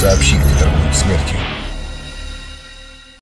сообщи, где торгуют смертью.